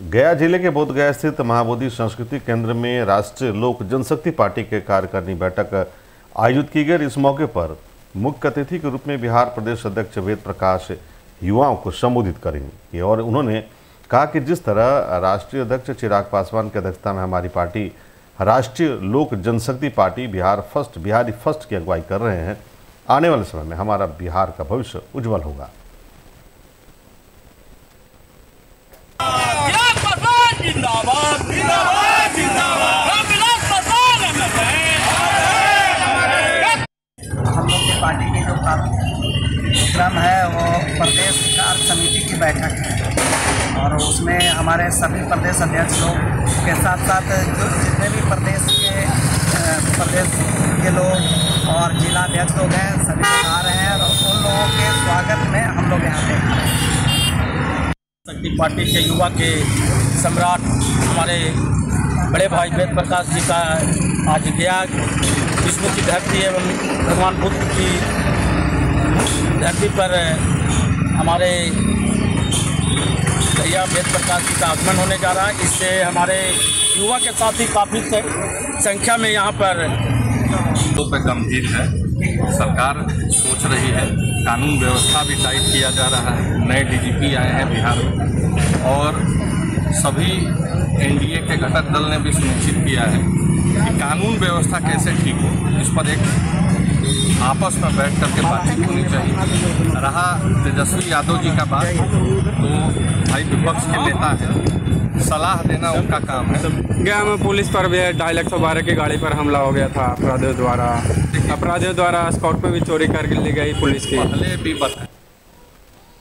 गया ज़िले के बोधगया स्थित महाबोधि संस्कृति केंद्र में राष्ट्रीय लोक जनशक्ति पार्टी के कार्यकारिणी बैठक आयोजित की गई इस मौके पर मुख्य अतिथि के रूप में बिहार प्रदेश अध्यक्ष वेद प्रकाश युवाओं को संबोधित करेंगे। और उन्होंने कहा कि जिस तरह राष्ट्रीय अध्यक्ष चिराग पासवान की अध्यक्षता में हमारी party, Rashtriya Lok Janshakti party Bihar first, Bihari first की अगुवाई कर रहे हैं, आने वाले समय में हमारा बिहार का भविष्य उज्जवल होगा। कार्यक्रम है, वो प्रदेश कार्य समिति की बैठक है। और उसमें हमारे सभी प्रदेश अध्यक्ष लोग के साथ साथ जो जितने भी प्रदेश के प्रदेश के लोग और जिला अध्यक्ष लोग हैं, सभी लोग आ रहे हैं और उन लोगों के स्वागत में हम लोग यहाँ पे शक्ति पार्टी के युवा के सम्राट, हमारे बड़े भाई वेद प्रकाश जी का आज गया। विष्णु की धरती एवं भगवान बुद्ध की धरती पर हमारे भैया वेद प्रकाश जी का आगमन होने जा रहा है। इससे हमारे युवा के साथ ही काफ़ी संख्या में यहाँ पर मुद्दों पे गंभीर है। सरकार सोच रही है। कानून व्यवस्था भी टाइट किया जा रहा है। नए डीजीपी आए हैं बिहार में। और सभी एनडीए के घटक दल ने भी सुनिश्चित किया है कि कानून व्यवस्था कैसे ठीक हो, इस पर एक आपस में बैठ कर के बातचीत होनी चाहिए। रहा तेजस्वी यादव जी का बात तो भाई विपक्ष के नेता है। सलाह देना उनका काम है। गया में पुलिस पर भी ढाई लाख सौ बारह की गाड़ी पर हमला हो गया था अपराधियों द्वारा। अपराधियों द्वारा स्कॉट पे भी चोरी करके ले गई पुलिस की। पहले भी बता